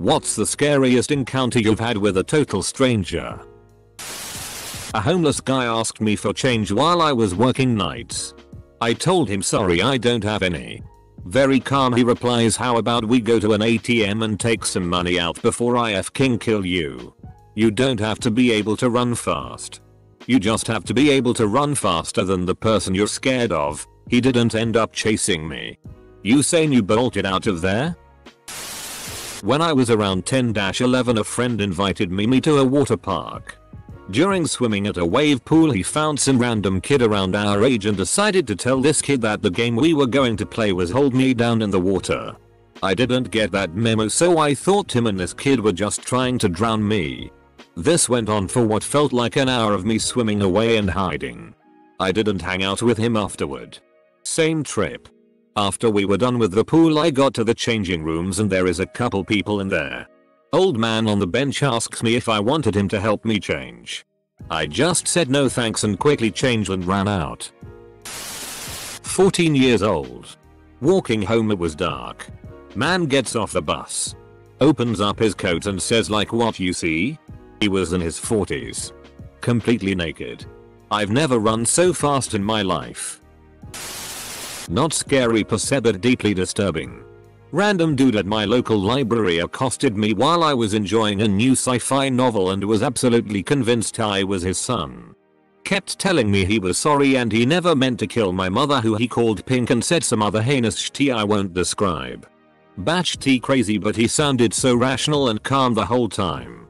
What's the scariest encounter you've had with a total stranger? A homeless guy asked me for change while I was working nights. I told him sorry I don't have any. Very calm he replies how about we go to an ATM and take some money out before I f-king kill you. You don't have to be able to run fast. You just have to be able to run faster than the person you're scared of. He didn't end up chasing me. You saying you bolted out of there? When I was around 10-11 a friend invited me to a water park. During swimming at a wave pool he found some random kid around our age and decided to tell this kid that the game we were going to play was hold me down in the water. I didn't get that memo so I thought him and this kid were just trying to drown me. This went on for what felt like an hour of me swimming away and hiding. I didn't hang out with him afterward. Same trip. After we were done with the pool I got to the changing rooms and there is a couple people in there. Old man on the bench asks me if I wanted him to help me change. I just said no thanks and quickly changed and ran out. 14 years old. Walking home it was dark. Man gets off the bus. Opens up his coat and says like what you see? He was in his 40s. Completely naked. I've never run so fast in my life. Not scary per se but deeply disturbing. Random dude at my local library accosted me while I was enjoying a new sci-fi novel and was absolutely convinced I was his son. Kept telling me he was sorry and he never meant to kill my mother who he called pink and said some other heinous shit I won't describe. Batch T crazy but he sounded so rational and calm the whole time.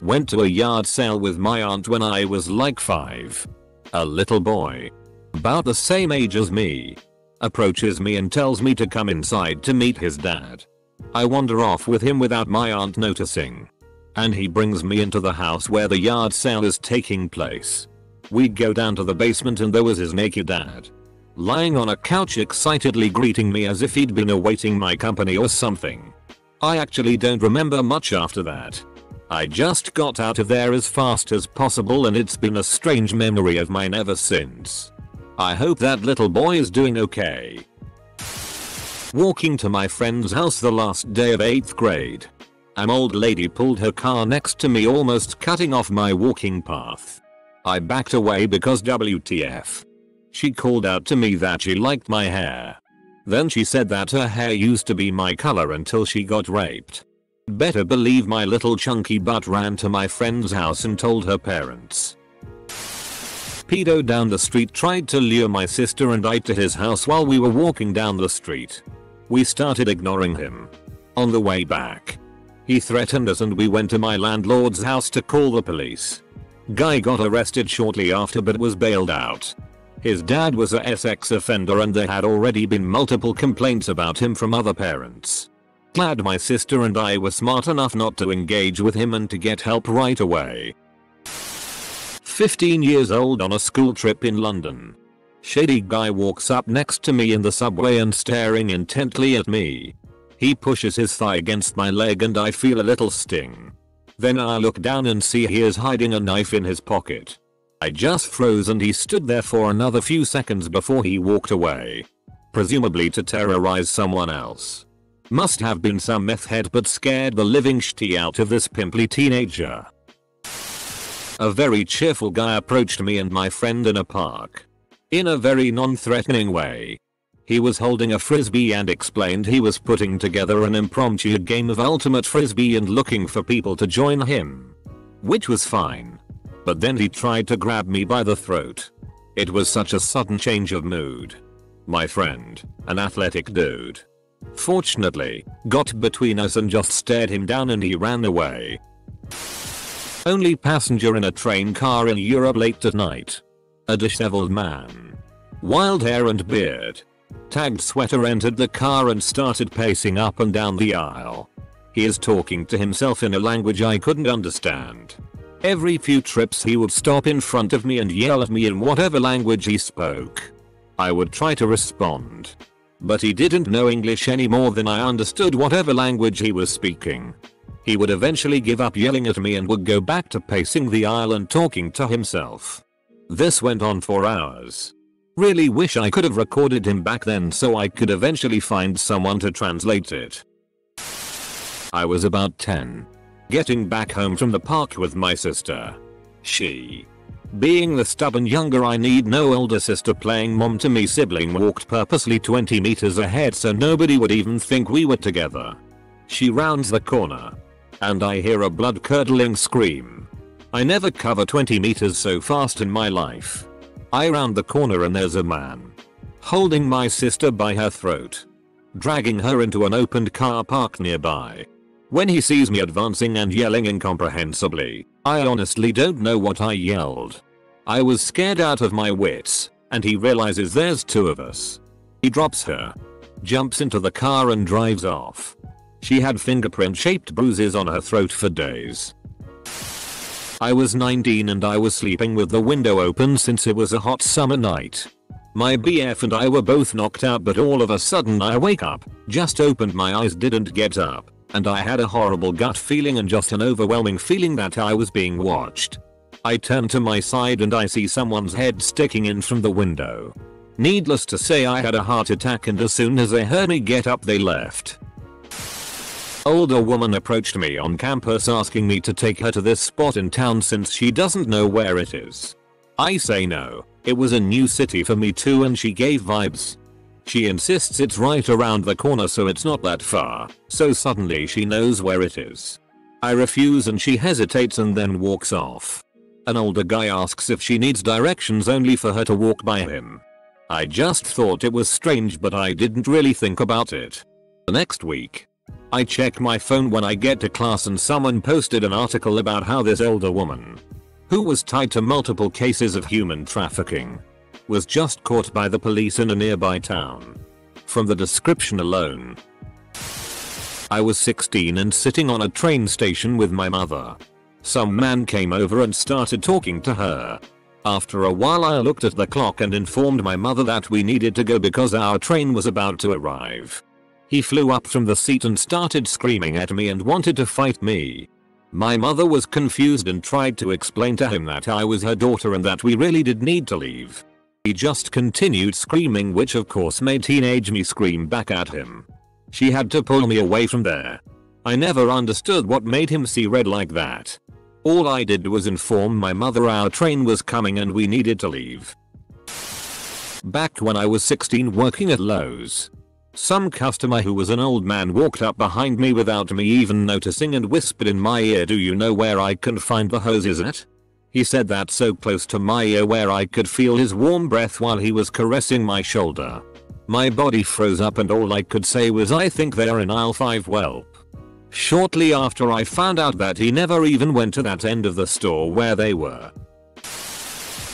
Went to a yard sale with my aunt when I was like 5. A little boy about the same age as me, approaches me and tells me to come inside to meet his dad. I wander off with him without my aunt noticing. And he brings me into the house where the yard sale is taking place. We go down to the basement and there was his naked dad. Lying on a couch excitedly greeting me as if he'd been awaiting my company or something. I actually don't remember much after that. I just got out of there as fast as possible and it's been a strange memory of mine ever since. I hope that little boy is doing okay. Walking to my friend's house the last day of 8th grade. An old lady pulled her car next to me almost cutting off my walking path. I backed away because WTF. She called out to me that she liked my hair. Then she said that her hair used to be my color until she got raped. Better believe my little chunky butt ran to my friend's house and told her parents pedo down the street tried to lure my sister and I to his house while we were walking down the street. We started ignoring him. On the way back, he threatened us and we went to my landlord's house to call the police. Guy got arrested shortly after but was bailed out. His dad was a sex offender and there had already been multiple complaints about him from other parents. Glad my sister and I were smart enough not to engage with him and to get help right away. 15 years old on a school trip in London. Shady guy walks up next to me in the subway and staring intently at me. He pushes his thigh against my leg and I feel a little sting. Then I look down and see he is hiding a knife in his pocket. I just froze and he stood there for another few seconds before he walked away. Presumably to terrorize someone else. Must have been some meth head but scared the living shitty out of this pimply teenager. A very cheerful guy approached me and my friend in a park. In a very non-threatening way. He was holding a frisbee and explained he was putting together an impromptu game of ultimate frisbee and looking for people to join him. Which was fine. But then he tried to grab me by the throat. It was such a sudden change of mood. My friend, an athletic dude. Fortunately, got between us and just stared him down and he ran away. Only passenger in a train car in Europe late at night. A disheveled man. Wild hair and beard. Tagged sweater entered the car and started pacing up and down the aisle. He is talking to himself in a language I couldn't understand. Every few trips he would stop in front of me and yell at me in whatever language he spoke. I would try to respond. But he didn't know English any more than I understood whatever language he was speaking. He would eventually give up yelling at me and would go back to pacing the aisle and talking to himself. This went on for hours. Really wish I could have recorded him back then so I could eventually find someone to translate it. I was about 10. Getting back home from the park with my sister. She. Being the stubborn younger I need no older sister playing mom to me sibling walked purposely 20 meters ahead so nobody would even think we were together. She rounds the corner. And I hear a blood curdling scream. I never cover 20 meters so fast in my life. I round the corner and there's a man. Holding my sister by her throat. Dragging her into an opened car park nearby. When he sees me advancing and yelling incomprehensibly, I honestly don't know what I yelled. I was scared out of my wits, and he realizes there's two of us. He drops her, jumps into the car and drives off. She had fingerprint shaped bruises on her throat for days. I was 19 and I was sleeping with the window open since it was a hot summer night. My BF and I were both knocked out but all of a sudden I wake up, just opened my eyes didn't get up, and I had a horrible gut feeling and just an overwhelming feeling that I was being watched. I turn to my side and I see someone's head sticking in from the window. Needless to say I had a heart attack and as soon as they heard me get up they left. Older woman approached me on campus asking me to take her to this spot in town since she doesn't know where it is. I say no, it was a new city for me too and she gave vibes. She insists it's right around the corner so it's not that far, so suddenly she knows where it is. I refuse and she hesitates and then walks off. An older guy asks if she needs directions only for her to walk by him. I just thought it was strange but I didn't really think about it. The next week, I check my phone when I get to class and someone posted an article about how this older woman, who was tied to multiple cases of human trafficking, was just caught by the police in a nearby town. From the description alone, I was 16 and sitting on a train station with my mother. Some man came over and started talking to her. After a while I looked at the clock and informed my mother that we needed to go because our train was about to arrive. He flew up from the seat and started screaming at me and wanted to fight me. My mother was confused and tried to explain to him that I was her daughter and that we really did need to leave. He just continued screaming which of course made teenage me scream back at him. She had to pull me away from there. I never understood what made him see red like that. All I did was inform my mother our train was coming and we needed to leave. Back when I was 16 working at Lowe's. Some customer who was an old man walked up behind me without me even noticing and whispered in my ear do you know where I can find the hoses at? He said that so close to my ear where I could feel his warm breath while he was caressing my shoulder. My body froze up and all I could say was I think they're in aisle 5 whelp. Shortly after I found out that he never even went to that end of the store where they were.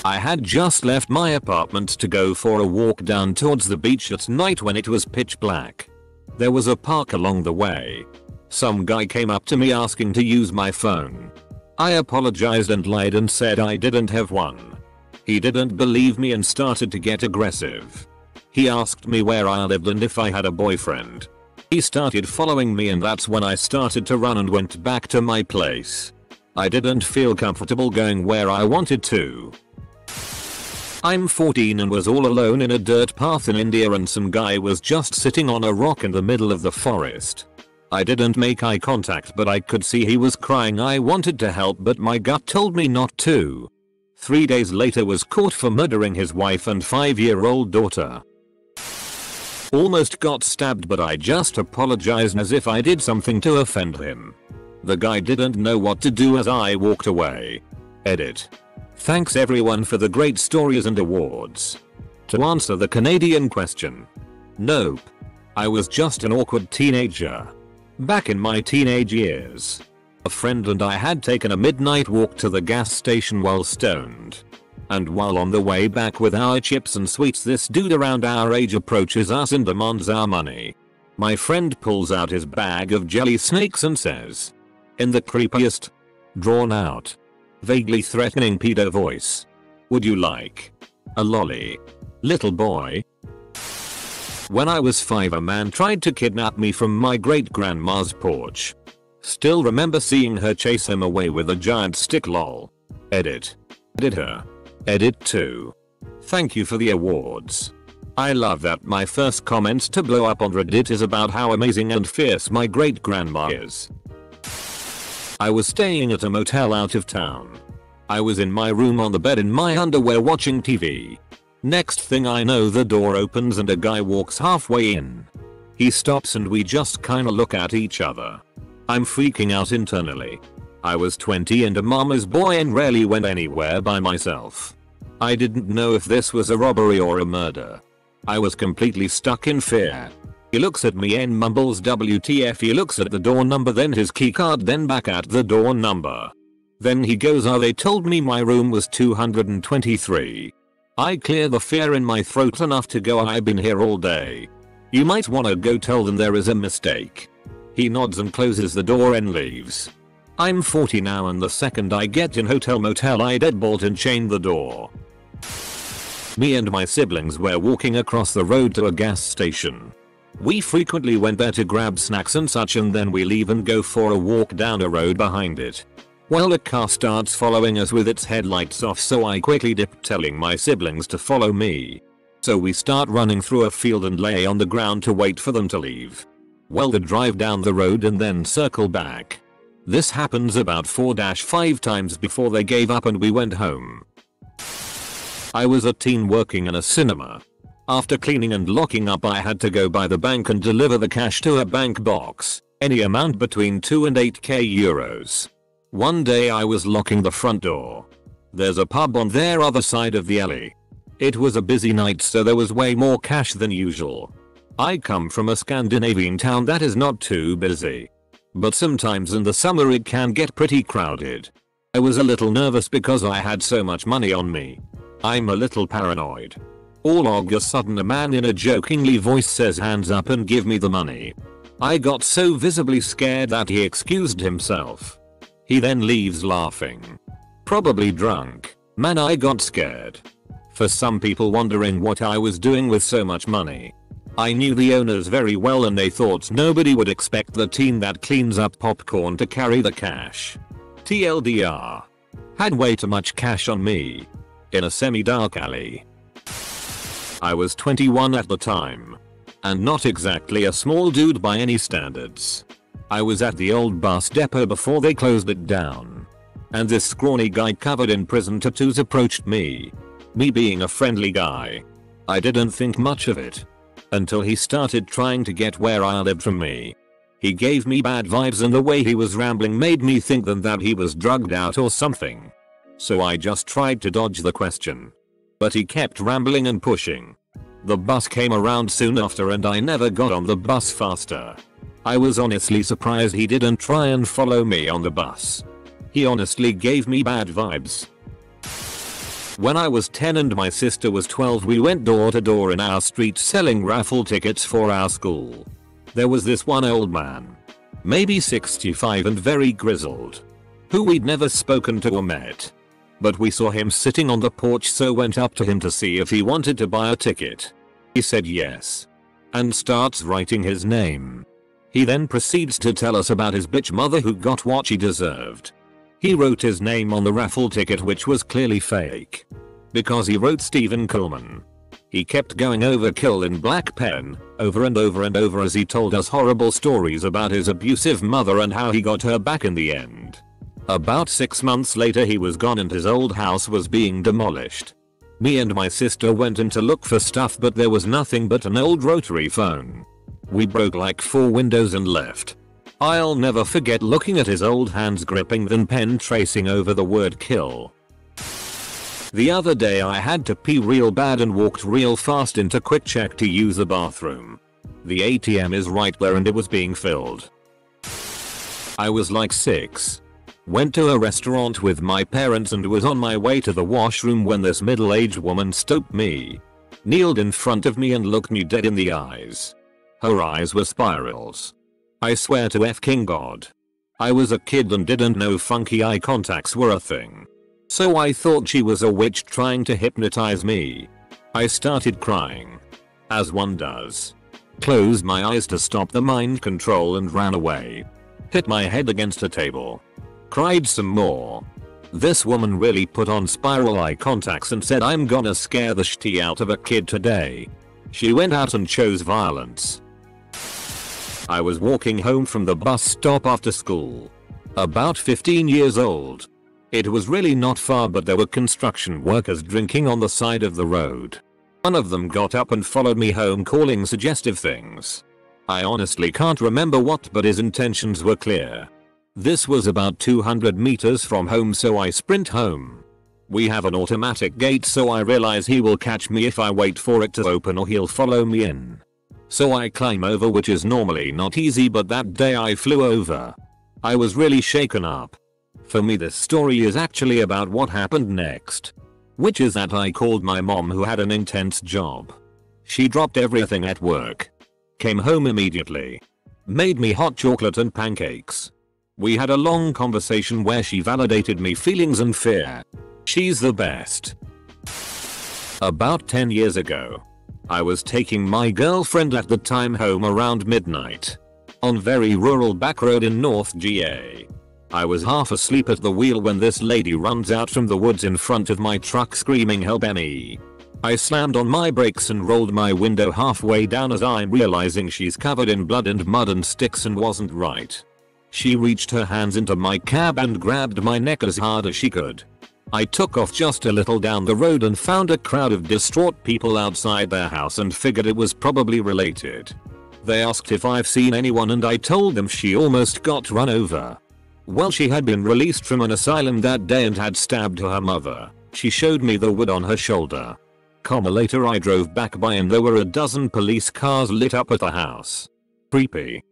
I had just left my apartment to go for a walk down towards the beach at night when it was pitch black. There was a park along the way. Some guy came up to me asking to use my phone. I apologized and lied and said I didn't have one. He didn't believe me and started to get aggressive. He asked me where I lived and if I had a boyfriend. He started following me and that's when I started to run and went back to my place. I didn't feel comfortable going where I wanted to. I'm 14 and was all alone in a dirt path in India and some guy was just sitting on a rock in the middle of the forest. I didn't make eye contact but I could see he was crying I wanted to help but my gut told me not to. Three days later was caught for murdering his wife and 5 year old daughter. Almost got stabbed but I just apologized as if I did something to offend him. The guy didn't know what to do as I walked away. Edit. Thanks everyone for the great stories and awards. To answer the Canadian question. Nope. I was just an awkward teenager. Back in my teenage years, a friend and I had taken a midnight walk to the gas station while stoned. And while on the way back with our chips and sweets this dude around our age approaches us and demands our money. My friend pulls out his bag of jelly snakes and says, in the creepiest, drawn out, vaguely threatening pedo voice. Would you like a lolly? Little boy, when I was 5 a man tried to kidnap me from my great grandma's porch. Still remember seeing her chase him away with a giant stick lol. Edit. Edit her. Edit 2. Thank you for the awards. I love that my first comment to blow up on Reddit is about how amazing and fierce my great grandma is. I was staying at a motel out of town. I was in my room on the bed in my underwear watching TV. Next thing I know the door opens and a guy walks halfway in. He stops and we just kinda look at each other. I'm freaking out internally. I was 20 and a mama's boy and rarely went anywhere by myself. I didn't know if this was a robbery or a murder. I was completely stuck in fear. He looks at me and mumbles WTF he looks at the door number then his keycard then back at the door number. Then he goes oh they told me my room was 223. I clear the fear in my throat enough to go I've been here all day. You might wanna go tell them there is a mistake. He nods and closes the door and leaves. I'm 40 now and the second I get in hotel motel I deadbolt and chain the door. Me and my siblings were walking across the road to a gas station. We frequently went there to grab snacks and such and then we leave and go for a walk down a road behind it. Well a car starts following us with its headlights off so I quickly dip telling my siblings to follow me. So we start running through a field and lay on the ground to wait for them to leave. Well the drive down the road and then circle back. This happens about 4-5 times before they gave up and we went home. I was a teen working in a cinema. After cleaning and locking up I had to go by the bank and deliver the cash to a bank box, any amount between 2 and 8k euros. One day I was locking the front door. There's a pub on their other side of the alley. It was a busy night so there was way more cash than usual. I come from a Scandinavian town that is not too busy. But sometimes in the summer it can get pretty crowded. I was a little nervous because I had so much money on me. I'm a little paranoid. All of a sudden a man in a jokingly voice says hands up and give me the money. I got so visibly scared that he excused himself. He then leaves laughing. Probably drunk. Man I got scared. For some people wondering what I was doing with so much money. I knew the owners very well and they thought nobody would expect the team that cleans up popcorn to carry the cash. TLDR. Had way too much cash on me in a semi-dark alley. I was 21 at the time. And not exactly a small dude by any standards. I was at the old bus depot before they closed it down. And this scrawny guy covered in prison tattoos approached me. Me being a friendly guy. I didn't think much of it. Until he started trying to get where I lived from me. He gave me bad vibes and the way he was rambling made me think then that he was drugged out or something so I just tried to dodge the question. But he kept rambling and pushing. The bus came around soon after and I never got on the bus faster. I was honestly surprised he didn't try and follow me on the bus. He honestly gave me bad vibes. When I was 10 and my sister was 12 we went door to door in our street selling raffle tickets for our school. There was this one old man. Maybe 65 and very grizzled. Who we'd never spoken to or met but we saw him sitting on the porch so went up to him to see if he wanted to buy a ticket. He said yes. And starts writing his name. He then proceeds to tell us about his bitch mother who got what she deserved. He wrote his name on the raffle ticket which was clearly fake. Because he wrote Stephen Coleman. He kept going over kill in black pen, over and over and over as he told us horrible stories about his abusive mother and how he got her back in the end. About 6 months later he was gone and his old house was being demolished. Me and my sister went in to look for stuff but there was nothing but an old rotary phone. We broke like 4 windows and left. I'll never forget looking at his old hands gripping the pen tracing over the word kill. The other day I had to pee real bad and walked real fast into QuickChek to use the bathroom. The ATM is right there and it was being filled. I was like 6. Went to a restaurant with my parents and was on my way to the washroom when this middle-aged woman stopped me. Kneeled in front of me and looked me dead in the eyes. Her eyes were spirals. I swear to F King God. I was a kid and didn't know funky eye contacts were a thing. So I thought she was a witch trying to hypnotize me. I started crying. As one does. Closed my eyes to stop the mind control and ran away. Hit my head against a table. Cried some more. This woman really put on spiral eye contacts and said I'm gonna scare the shitty out of a kid today. She went out and chose violence. I was walking home from the bus stop after school. About 15 years old. It was really not far but there were construction workers drinking on the side of the road. One of them got up and followed me home calling suggestive things. I honestly can't remember what but his intentions were clear. This was about 200 meters from home so I sprint home. We have an automatic gate so I realize he will catch me if I wait for it to open or he'll follow me in. So I climb over which is normally not easy but that day I flew over. I was really shaken up. For me this story is actually about what happened next. Which is that I called my mom who had an intense job. She dropped everything at work. Came home immediately. Made me hot chocolate and pancakes. We had a long conversation where she validated me feelings and fear. She's the best. About 10 years ago. I was taking my girlfriend at the time home around midnight. On very rural back road in North GA. I was half asleep at the wheel when this lady runs out from the woods in front of my truck screaming help me. I slammed on my brakes and rolled my window halfway down as I'm realizing she's covered in blood and mud and sticks and wasn't right. She reached her hands into my cab and grabbed my neck as hard as she could. I took off just a little down the road and found a crowd of distraught people outside their house and figured it was probably related. They asked if I've seen anyone and I told them she almost got run over. Well she had been released from an asylum that day and had stabbed her mother. She showed me the wood on her shoulder. Comma later I drove back by and there were a dozen police cars lit up at the house. Creepy.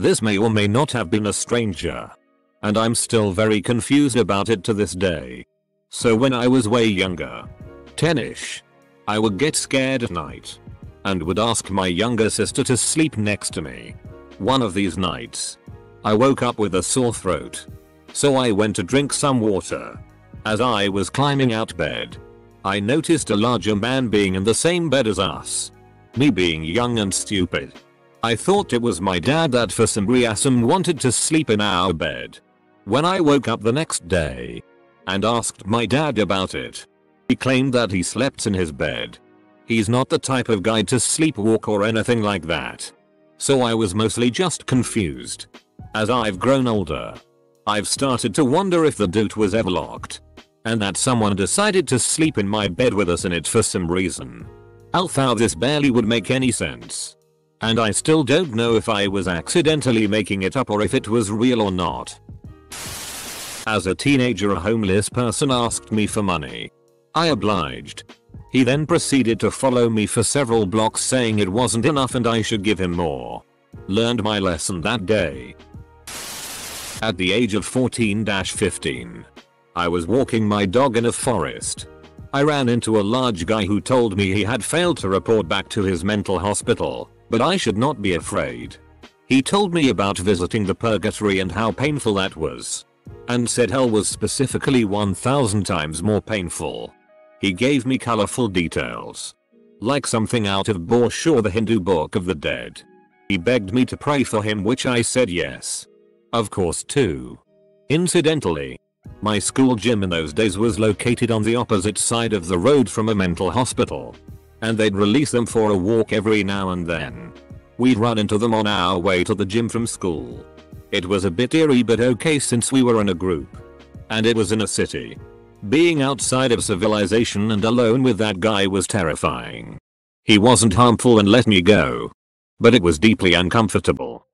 This may or may not have been a stranger. And I'm still very confused about it to this day. So when I was way younger, 10ish, I would get scared at night. And would ask my younger sister to sleep next to me. One of these nights, I woke up with a sore throat. So I went to drink some water. As I was climbing out bed, I noticed a larger man being in the same bed as us. Me being young and stupid. I thought it was my dad that for some reason wanted to sleep in our bed. When I woke up the next day and asked my dad about it, he claimed that he slept in his bed. He's not the type of guy to sleepwalk or anything like that. So I was mostly just confused. As I've grown older, I've started to wonder if the dude was ever locked. And that someone decided to sleep in my bed with us in it for some reason. Although this barely would make any sense. And I still don't know if I was accidentally making it up or if it was real or not. As a teenager a homeless person asked me for money. I obliged. He then proceeded to follow me for several blocks saying it wasn't enough and I should give him more. Learned my lesson that day. At the age of 14-15, I was walking my dog in a forest. I ran into a large guy who told me he had failed to report back to his mental hospital, but I should not be afraid. He told me about visiting the purgatory and how painful that was. And said hell was specifically 1000 times more painful. He gave me colorful details. Like something out of Borshaw or the Hindu Book of the Dead. He begged me to pray for him which I said yes. Of course too. Incidentally, my school gym in those days was located on the opposite side of the road from a mental hospital. And they'd release them for a walk every now and then. We'd run into them on our way to the gym from school. It was a bit eerie but okay since we were in a group. And it was in a city. Being outside of civilization and alone with that guy was terrifying. He wasn't harmful and let me go. But it was deeply uncomfortable.